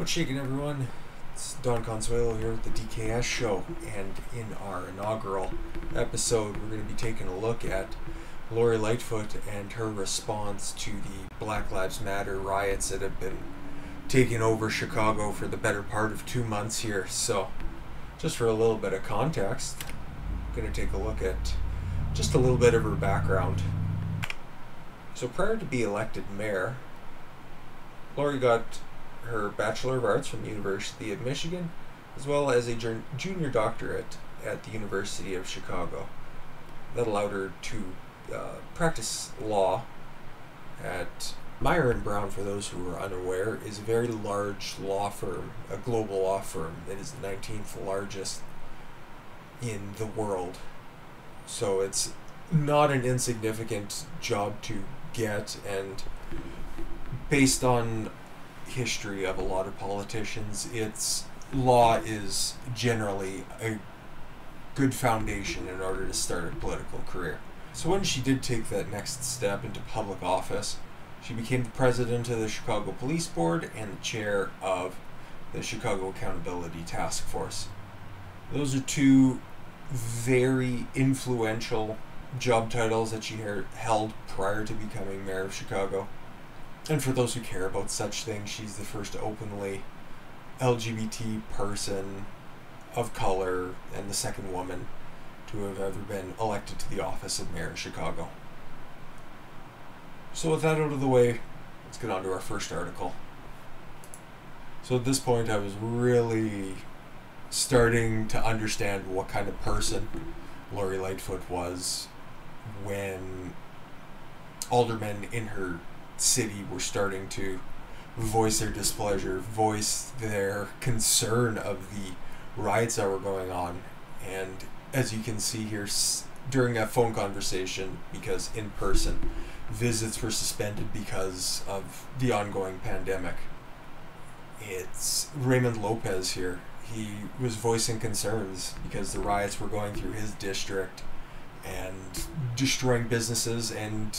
What's shaking, everyone? It's Don Khan Swaylo here with the DKS show, and in our inaugural episode, we're going to be taking a look at Lori Lightfoot and her response to the Black Lives Matter riots that have been taking over Chicago for the better part of two months here. So, just for a little bit of context, I'm going to take a look at just a little bit of her background. So, prior to be elected mayor, Lori got her Bachelor of Arts from the University of Michigan, as well as a jun- junior doctorate at the University of Chicago. That allowed her to uh, practice law at Mayer and Brown, for those who are unaware, is a very large law firm, a global law firm that is the 19th largest in the world. So it's not an insignificant job to get, and based on history of a lot of politicians, it's law is generally a good foundation in order to start a political career. So when she did take that next step into public office, she became the president of the Chicago Police Board and the chair of the Chicago Accountability Task Force. Those are two very influential job titles that she held prior to becoming mayor of Chicago. And for those who care about such things, she's the first openly LGBT person of color and the second woman to have ever been elected to the office of mayor of Chicago. So, with that out of the way, let's get on to our first article. So, at this point, I was really starting to understand what kind of person Lori Lightfoot was when aldermen in her city were starting to voice their displeasure, voice their concern of the riots that were going on. And as you can see here, during a phone conversation, because in person, visits were suspended because of the ongoing pandemic. It's Raymond Lopez here. He was voicing concerns because the riots were going through his district and destroying businesses and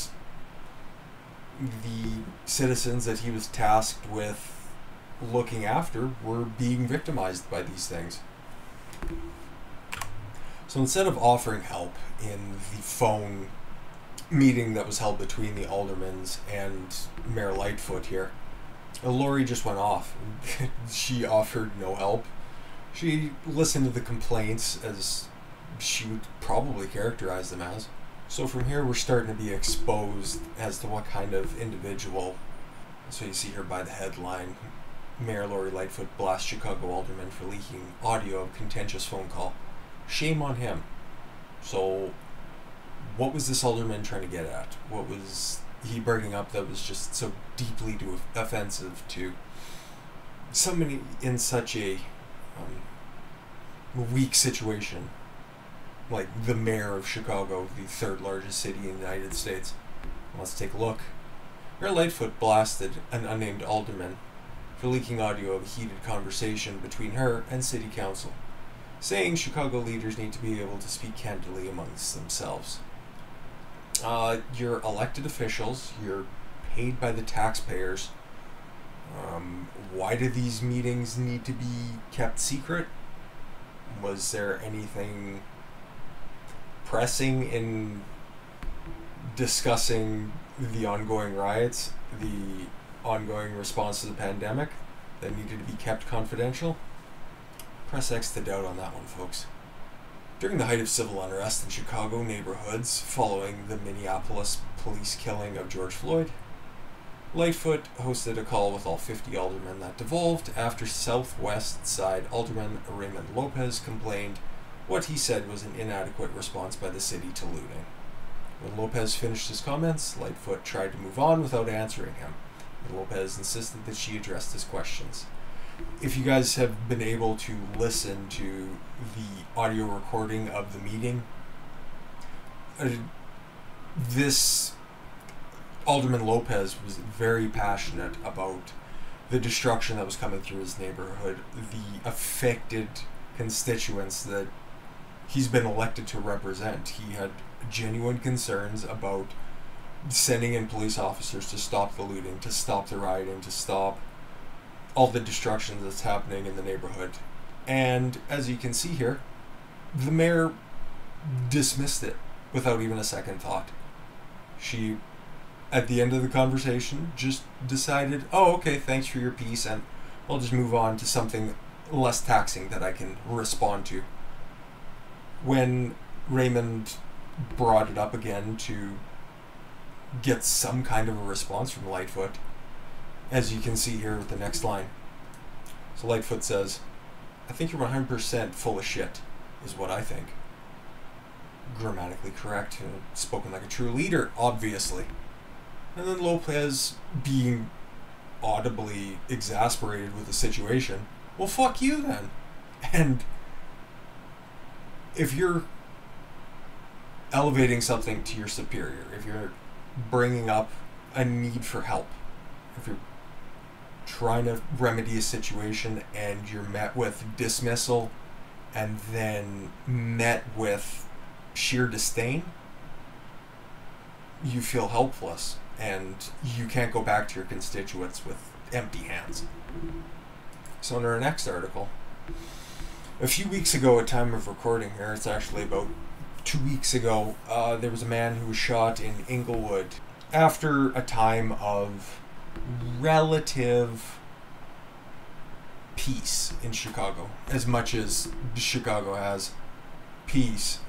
the citizens that he was tasked with looking after were being victimized by these things. So instead of offering help in the phone meeting that was held between the aldermans and Mayor Lightfoot here, Lori just went off. she offered no help. She listened to the complaints as she would probably characterize them as. So from here, we're starting to be exposed as to what kind of individual. So you see here by the headline, Mayor Lori Lightfoot blasts Chicago alderman for leaking audio of contentious phone call. Shame on him. So, what was this alderman trying to get at? What was he bringing up that was just so deeply to offensive to somebody in such a um, weak situation? Like the mayor of Chicago, the third largest city in the United States. Let's take a look. Mayor Lightfoot blasted an unnamed alderman for leaking audio of a heated conversation between her and city council, saying Chicago leaders need to be able to speak candidly amongst themselves. Uh, you're elected officials, you're paid by the taxpayers. Um, why do these meetings need to be kept secret? Was there anything pressing in discussing the ongoing riots, the ongoing response to the pandemic that needed to be kept confidential? Press X to doubt on that one, folks. During the height of civil unrest in Chicago neighborhoods following the Minneapolis police killing of George Floyd, Lightfoot hosted a call with all 50 aldermen that devolved after Southwest Side Alderman Raymond Lopez complained what he said was an inadequate response by the city to looting. When Lopez finished his comments, Lightfoot tried to move on without answering him, and Lopez insisted that she addressed his questions. If you guys have been able to listen to the audio recording of the meeting, uh, this Alderman Lopez was very passionate about the destruction that was coming through his neighborhood, the affected constituents that he's been elected to represent. He had genuine concerns about sending in police officers to stop the looting, to stop the rioting, to stop all the destruction that's happening in the neighborhood. And as you can see here, the mayor dismissed it without even a second thought. She, at the end of the conversation, just decided, oh, okay, thanks for your piece, and I'll just move on to something less taxing that I can respond to. When Raymond brought it up again to get some kind of a response from Lightfoot, as you can see here with the next line. So Lightfoot says, I think you're 100% full of shit, is what I think. Grammatically correct, spoken like a true leader, obviously. And then Lopez, being audibly exasperated with the situation, well, fuck you then. And if you're elevating something to your superior, if you're bringing up a need for help, if you're trying to remedy a situation and you're met with dismissal and then met with sheer disdain, you feel helpless and you can't go back to your constituents with empty hands. So, in our next article, a few weeks ago, at time of recording here, it's actually about two weeks ago, uh, there was a man who was shot in Englewood after a time of relative peace in Chicago, as much as Chicago has peace.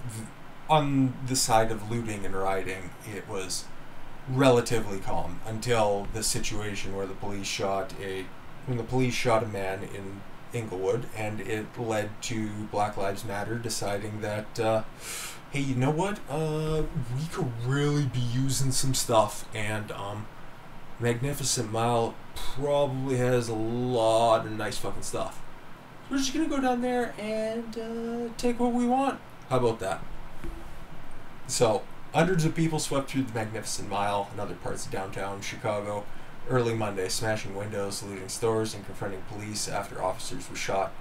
On the side of looting and rioting, it was relatively calm until the situation where the police shot a when the police shot a man in Englewood, and it led to Black Lives Matter deciding that, uh, hey, you know what? Uh, we could really be using some stuff, and um, Magnificent Mile probably has a lot of nice fucking stuff. So we're just gonna go down there and uh, take what we want. How about that? So, hundreds of people swept through the Magnificent Mile and other parts of downtown Chicago early Monday, smashing windows, looting stores, and confronting police after officers were shot.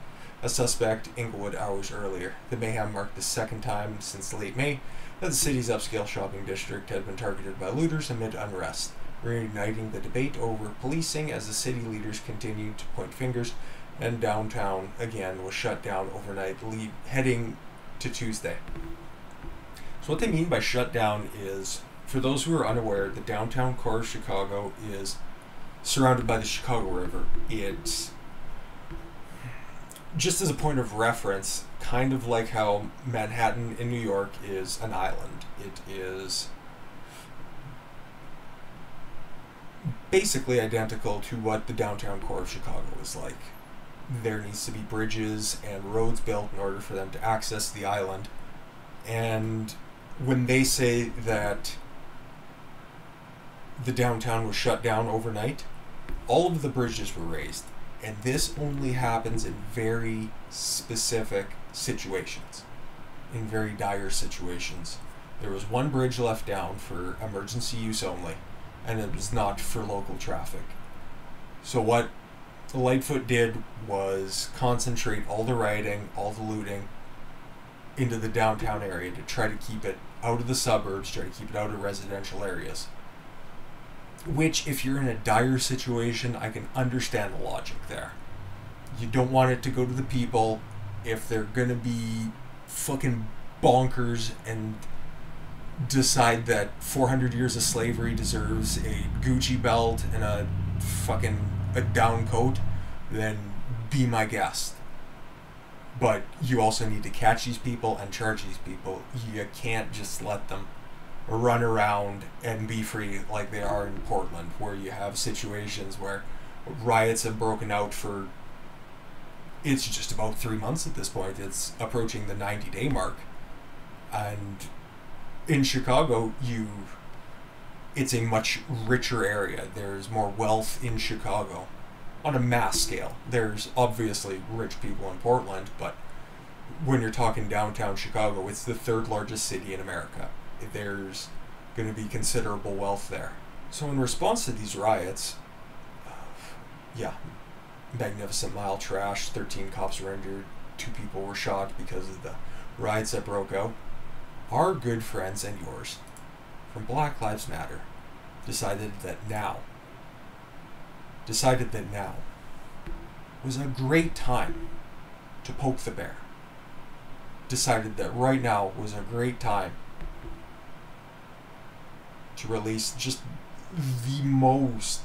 A suspect, Englewood hours earlier. The mayhem marked the second time since late May that the city's upscale shopping district had been targeted by looters amid unrest, reigniting the debate over policing as the city leaders continued to point fingers, and downtown again was shut down overnight, heading to Tuesday. So, what they mean by shut down is, for those who are unaware, the downtown core of Chicago is surrounded by the Chicago River. It's just as a point of reference, kind of like how Manhattan in New York is an island. It is basically identical to what the downtown core of Chicago is like. There needs to be bridges and roads built in order for them to access the island. And when they say that the downtown was shut down overnight, all of the bridges were raised. And this only happens in very specific situations, in very dire situations. There was one bridge left down for emergency use only, and it was not for local traffic. So, what Lightfoot did was concentrate all the rioting, all the looting into the downtown area to try to keep it out of the suburbs, try to keep it out of residential areas. Which, if you're in a dire situation, I can understand the logic there. You don't want it to go to the people if they're gonna be fucking bonkers and decide that 400 years of slavery deserves a Gucci belt and a fucking a down coat, then be my guest. But you also need to catch these people and charge these people. You can't just let them run around and be free like they are in Portland, where you have situations where riots have broken out for it's just about three months at this point. It's approaching the 90 day mark. And in Chicago, you it's a much richer area. There's more wealth in Chicago on a mass scale. There's obviously rich people in Portland, but when you're talking downtown Chicago, it's the third largest city in America there's going to be considerable wealth there. So, in response to these riots, uh, yeah, Magnificent Mile trash, 13 cops were injured, two people were shot because of the riots that broke out. Our good friends and yours from Black Lives Matter decided that now, decided that now was a great time to poke the bear. Decided that right now was a great time to release just the most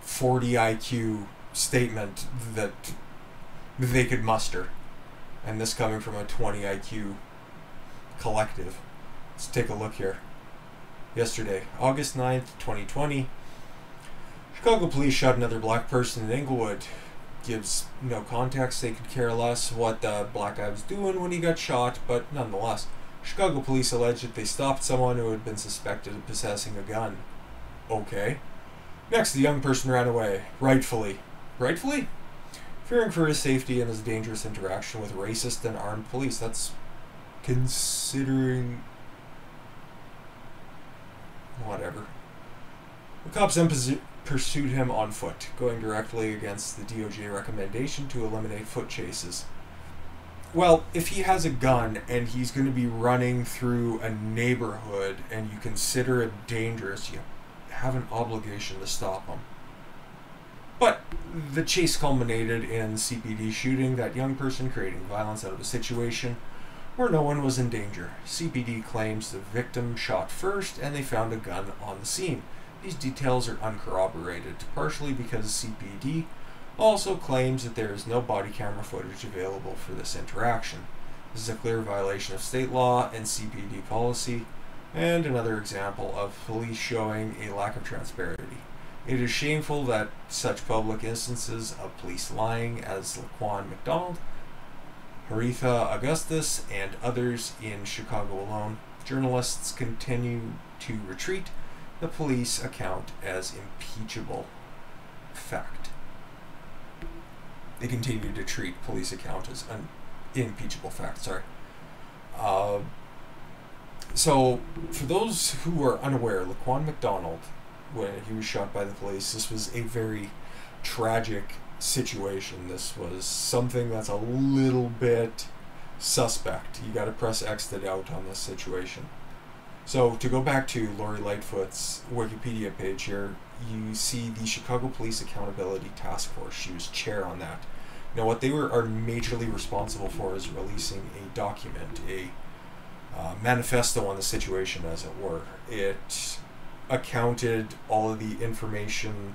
40 IQ statement that they could muster. And this coming from a 20 IQ collective. Let's take a look here. Yesterday, August 9th, 2020, Chicago police shot another black person in Englewood. Gives no context, they could care less what the black guy was doing when he got shot, but nonetheless, Chicago police allege that they stopped someone who had been suspected of possessing a gun. Okay. Next, the young person ran away, rightfully. Rightfully? Fearing for his safety and his dangerous interaction with racist and armed police. That's considering. Whatever. The cops then pursued him on foot, going directly against the DOJ recommendation to eliminate foot chases. Well, if he has a gun and he's going to be running through a neighborhood and you consider it dangerous, you have an obligation to stop him. But the chase culminated in CPD shooting that young person, creating violence out of a situation where no one was in danger. CPD claims the victim shot first and they found a gun on the scene. These details are uncorroborated, partially because CPD also claims that there is no body camera footage available for this interaction. This is a clear violation of state law and CPD policy, and another example of police showing a lack of transparency. It is shameful that such public instances of police lying as Laquan McDonald, Harith Augustus, and others in Chicago alone, journalists continue to retreat the police account as impeachable fact. They continue to treat police account as an impeachable fact. Sorry. Uh, so, for those who are unaware, Laquan McDonald, when he was shot by the police, this was a very tragic situation. This was something that's a little bit suspect. You got to press X out on this situation. So to go back to Lori Lightfoot's Wikipedia page here, you see the Chicago Police Accountability Task Force. She was chair on that. Now, what they were are majorly responsible for is releasing a document, a uh, manifesto on the situation, as it were. It accounted all of the information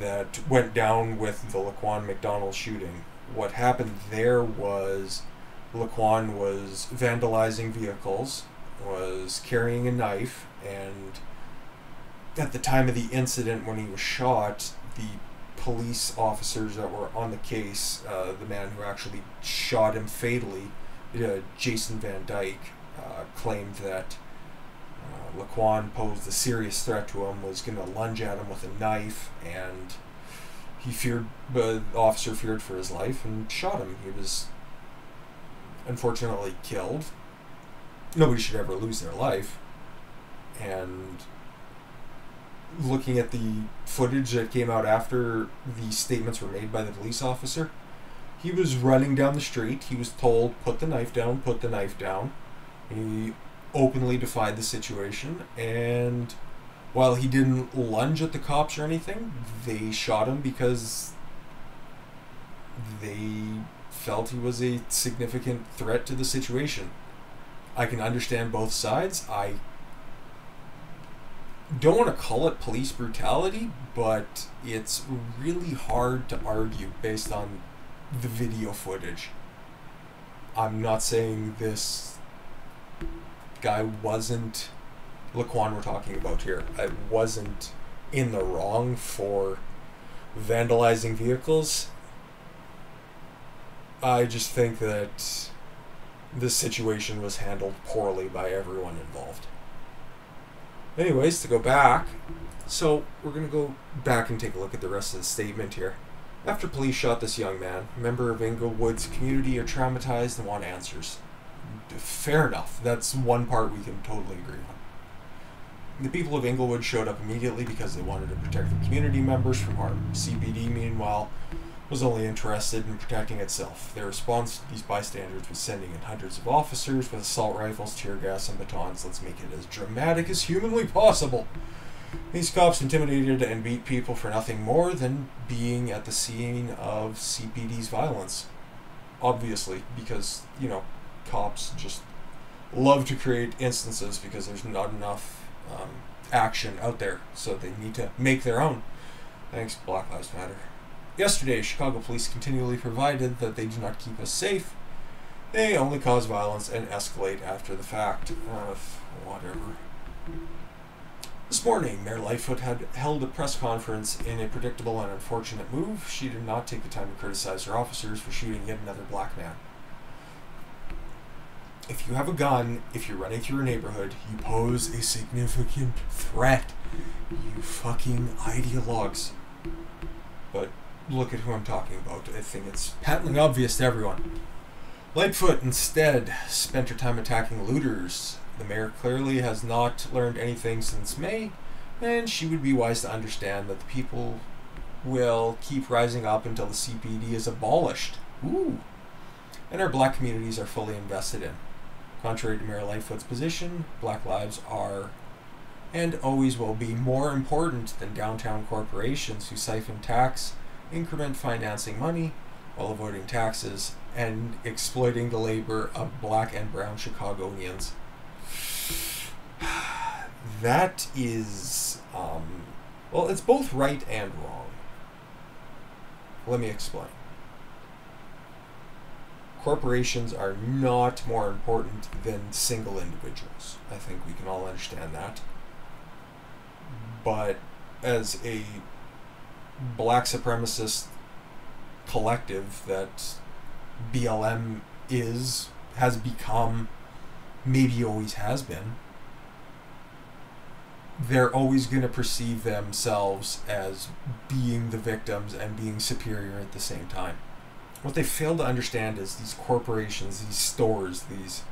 that went down with the Laquan McDonald shooting. What happened there was Laquan was vandalizing vehicles was carrying a knife, and at the time of the incident when he was shot, the police officers that were on the case, uh, the man who actually shot him fatally, uh, Jason Van Dyke, uh, claimed that uh, Laquan posed a serious threat to him, was going to lunge at him with a knife, and he feared, the officer feared for his life and shot him. He was unfortunately killed nobody should ever lose their life. And looking at the footage that came out after the statements were made by the police officer, he was running down the street. He was told, put the knife down, put the knife down. He openly defied the situation. And while he didn't lunge at the cops or anything, they shot him because they felt he was a significant threat to the situation. I can understand both sides. I don't want to call it police brutality, but it's really hard to argue based on the video footage. I'm not saying this guy wasn't Laquan we're talking about here. I wasn't in the wrong for vandalizing vehicles. I just think that this situation was handled poorly by everyone involved. Anyways, to go back, so we're going to go back and take a look at the rest of the statement here. After police shot this young man, member of Englewood's community are traumatized and want answers. Fair enough. That's one part we can totally agree on. The people of Englewood showed up immediately because they wanted to protect the community members from harm. CPD, meanwhile, was only interested in protecting itself. Their response to these bystanders was sending in hundreds of officers with assault rifles, tear gas, and batons. Let's make it as dramatic as humanly possible. These cops intimidated and beat people for nothing more than being at the scene of CPD's violence. Obviously, because, you know, cops just love to create instances because there's not enough um, action out there, so they need to make their own. Thanks, Black Lives Matter. Yesterday, Chicago police continually provided that they do not keep us safe. They only cause violence and escalate after the fact. Uh, whatever. This morning, Mayor Lightfoot had held a press conference in a predictable and unfortunate move. She did not take the time to criticize her officers for shooting yet another black man. If you have a gun, if you're running through a neighborhood, you pose a significant threat. You fucking ideologues. But look at who I'm talking about. I think it's patently obvious to everyone. Lightfoot instead spent her time attacking looters the mayor clearly has not learned anything since May, and she would be wise to understand that the people will keep rising up until the CPD is abolished. Ooh. And our black communities are fully invested in. Contrary to Mayor Lightfoot's position, black lives are and always will be more important than downtown corporations who siphon tax, increment financing money while avoiding taxes and exploiting the labor of black and brown Chicagoans that is, um, well, it's both right and wrong. Let me explain. Corporations are not more important than single individuals. I think we can all understand that. But as a black supremacist collective that BLM is, has become, maybe always has been, they're always going to perceive themselves as being the victims and being superior at the same time. What they fail to understand is these corporations, these stores, these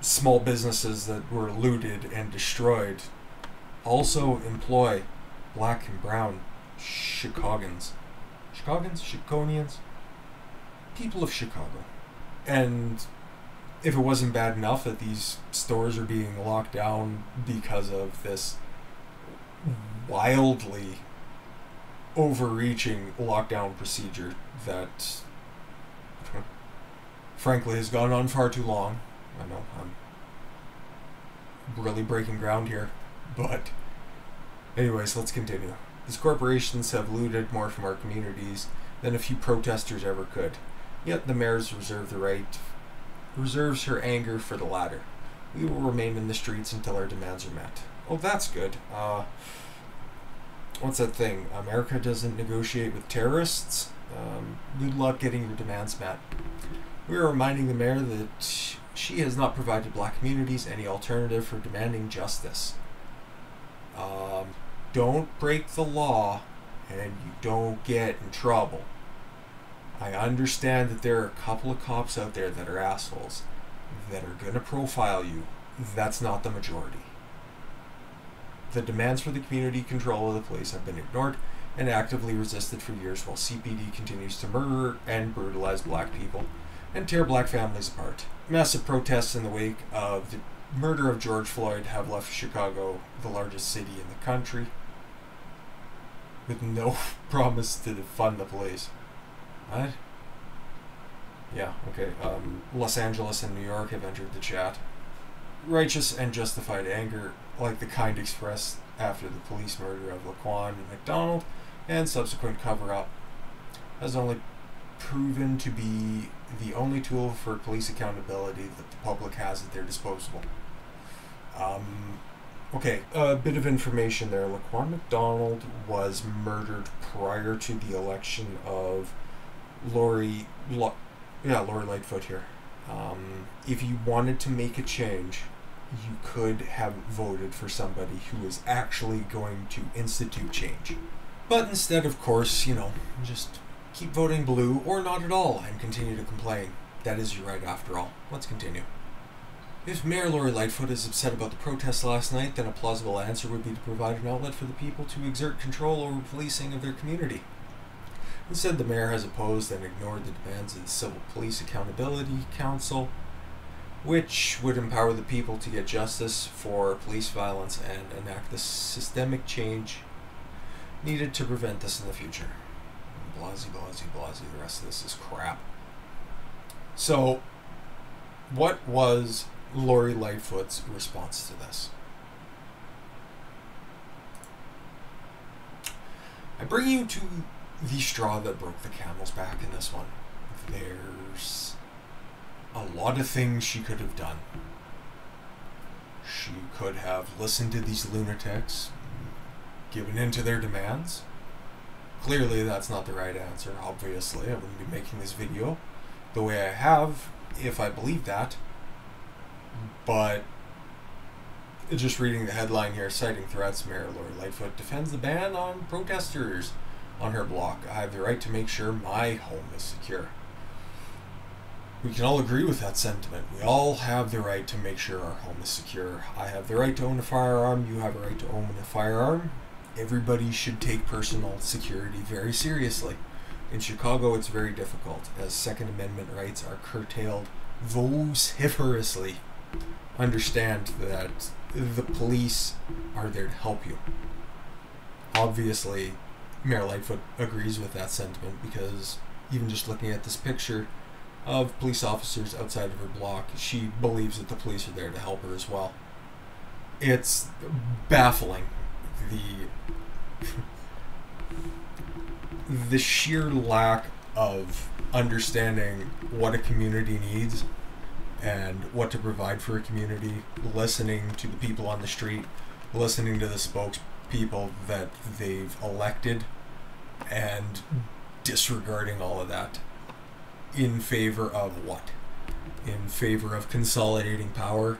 small businesses that were looted and destroyed also employ black and brown Chicagoans. Chicagoans? Chiconians? People of Chicago. And if it wasn't bad enough that these stores are being locked down because of this wildly overreaching lockdown procedure that frankly has gone on far too long. I know I'm really breaking ground here, but anyways, let's continue. These corporations have looted more from our communities than a few protesters ever could. Yet the mayors reserve the right reserves her anger for the latter. We will remain in the streets until our demands are met. Oh, that's good. Uh, what's that thing? America doesn't negotiate with terrorists? Um, good luck getting your demands met. We are reminding the mayor that she has not provided black communities any alternative for demanding justice. Um, don't break the law and you don't get in trouble. I understand that there are a couple of cops out there that are assholes that are going to profile you. That's not the majority. The demands for the community control of the police have been ignored and actively resisted for years while CPD continues to murder and brutalize black people and tear black families apart. Massive protests in the wake of the murder of George Floyd have left Chicago the largest city in the country with no promise to fund the police. What? Yeah, okay. Um, Los Angeles and New York have entered the chat. Righteous and justified anger, like the kind expressed after the police murder of Laquan McDonald and subsequent cover up, has only proven to be the only tool for police accountability that the public has at their disposal. Um, okay, a bit of information there. Laquan McDonald was murdered prior to the election of Lori, Lo, yeah, Lori Lightfoot here. Um, if you wanted to make a change, you could have voted for somebody who was actually going to institute change. But instead, of course, you know, just keep voting blue or not at all and continue to complain. That is your right after all. Let's continue. If Mayor Lori Lightfoot is upset about the protests last night, then a plausible answer would be to provide an outlet for the people to exert control over policing of their community. Instead, the mayor has opposed and ignored the demands of the Civil Police Accountability Council which would empower the people to get justice for police violence and enact the systemic change needed to prevent this in the future. Blasey, blasey, blasey. The rest of this is crap. So, what was Lori Lightfoot's response to this? I bring you to the straw that broke the camel's back in this one. There's a lot of things she could have done. She could have listened to these lunatics, given in to their demands. Clearly, that's not the right answer, obviously. I wouldn't be making this video the way I have if I believed that. But just reading the headline here, citing threats, Mayor Lori Lightfoot defends the ban on protesters on her block. I have the right to make sure my home is secure. We can all agree with that sentiment. We all have the right to make sure our home is secure. I have the right to own a firearm. You have a right to own a firearm. Everybody should take personal security very seriously. In Chicago, it's very difficult as Second Amendment rights are curtailed vociferously. Understand that the police are there to help you. Obviously, Mayor Lightfoot agrees with that sentiment because even just looking at this picture of police officers outside of her block, she believes that the police are there to help her as well. It's baffling the the sheer lack of understanding what a community needs and what to provide for a community, listening to the people on the street, listening to the spokespeople that they've elected, and disregarding all of that in favor of what? In favor of consolidating power,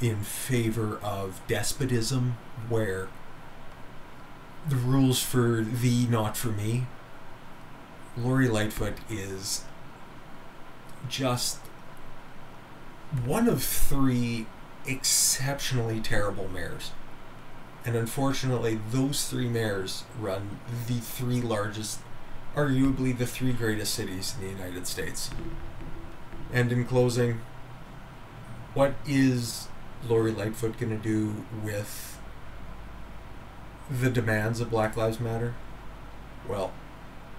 in favor of despotism, where the rules for thee, not for me. Lori Lightfoot is just one of three exceptionally terrible mayors. And unfortunately, those three mayors run the three largest, arguably the three greatest cities in the United States. And in closing, what is Lori Lightfoot going to do with the demands of Black Lives Matter? Well,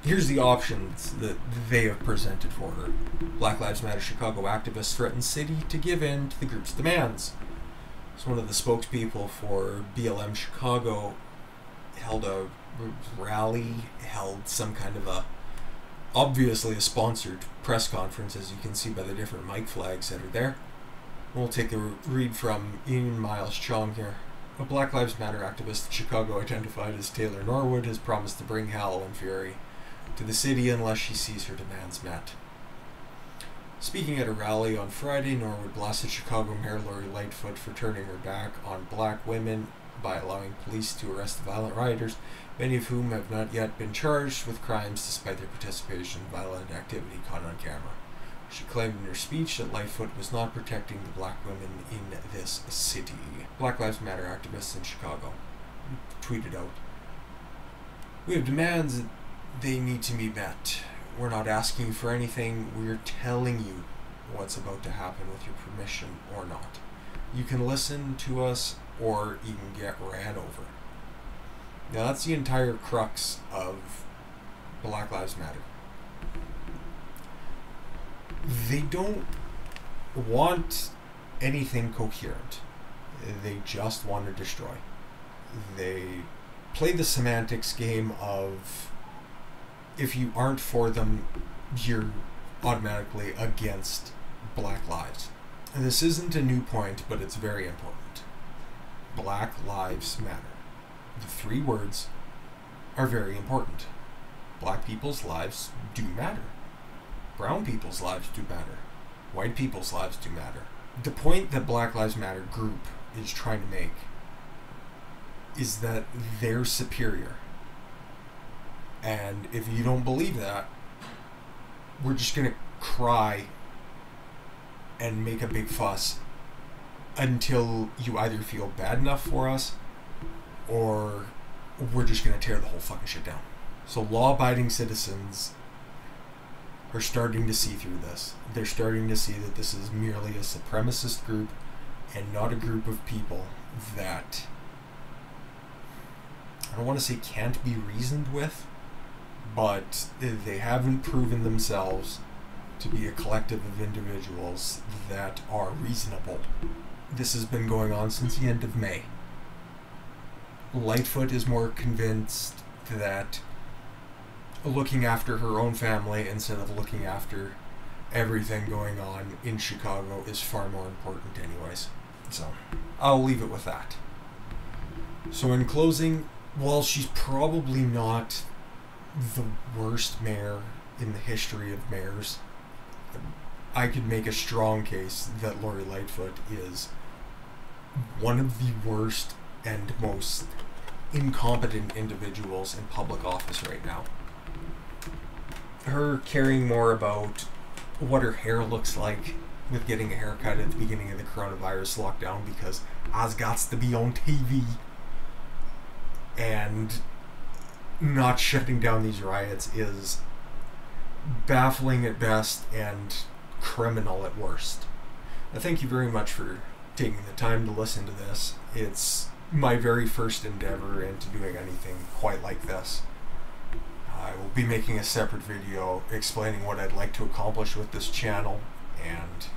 here's the options that they have presented for her. Black Lives Matter Chicago activists threaten city to give in to the group's demands. So one of the spokespeople for BLM Chicago held a rally, held some kind of a obviously a sponsored press conference, as you can see by the different mic flags that are there. We'll take a read from Ian Miles Cheong here. A Black Lives Matter activist in Chicago identified as Taylor Norwood has promised to bring hell and fury to the city unless she sees her demands met. Speaking at a rally on Friday, Norwood blasted Chicago Mayor Lori Lightfoot for turning her back on black women by allowing police to arrest violent rioters, many of whom have not yet been charged with crimes despite their participation in violent activity caught on camera. She claimed in her speech that Lightfoot was not protecting the black women in this city. Black Lives Matter activists in Chicago tweeted out We have demands that they need to be met. We're not asking for anything, we're telling you what's about to happen with your permission or not. You can listen to us or you can get ran over. Now, that's the entire crux of Black Lives Matter. They don't want anything coherent, they just want to destroy. They play the semantics game of if you aren't for them, you're automatically against Black Lives. And this isn't a new point, but it's very important. Black Lives Matter. The three words are very important. Black people's lives do matter. Brown people's lives do matter. White people's lives do matter. The point that Black Lives Matter group is trying to make is that they're superior and if you don't believe that, we're just going to cry and make a big fuss until you either feel bad enough for us or we're just going to tear the whole fucking shit down. So, law abiding citizens are starting to see through this. They're starting to see that this is merely a supremacist group and not a group of people that I don't want to say can't be reasoned with, but they haven't proven themselves to be a collective of individuals that are reasonable. This has been going on since the end of May. Lightfoot is more convinced that looking after her own family instead of looking after everything going on in Chicago is far more important, anyways. So, I'll leave it with that. So, in closing, while she's probably not the worst mayor in the history of mayors, I could make a strong case that Lori Lightfoot is one of the worst and most incompetent individuals in public office right now. Her caring more about what her hair looks like with getting a haircut at the beginning of the coronavirus lockdown because Oz got to be on TV and not shutting down these riots is baffling at best and criminal at worst. I thank you very much for taking the time to listen to this. It's my very first endeavor into doing anything quite like this. I will be making a separate video explaining what I'd like to accomplish with this channel and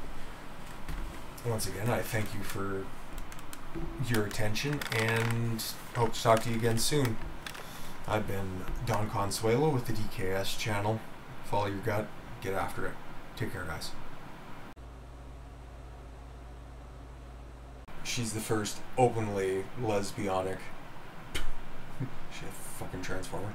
once again I thank you for your attention and hope to talk to you again soon. I've been Don Khan Swaylo with the DKS channel. Follow your gut, get after it. Take care, guys. She's the first openly lesbianic. She's a fucking transformer.